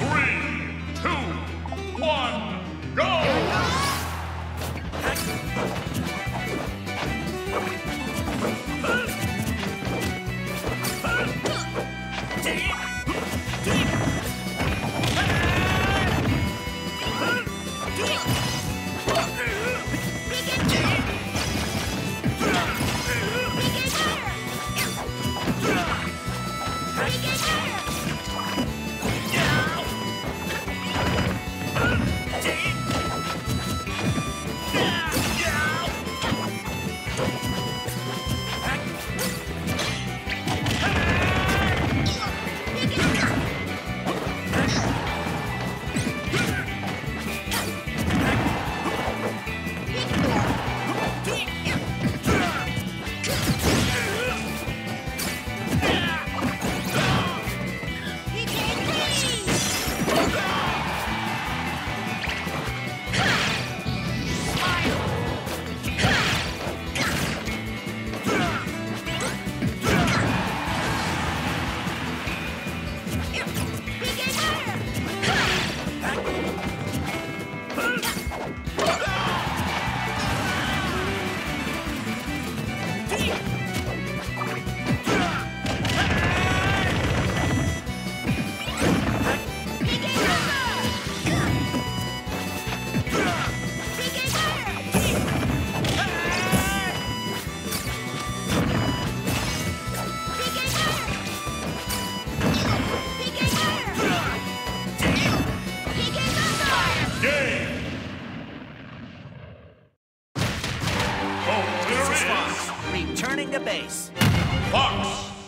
Three, two, one. Fox, returning to base. Fox!